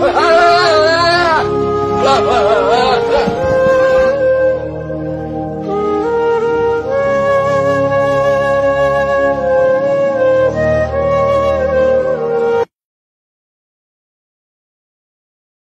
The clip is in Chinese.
啊啊啊啊啊。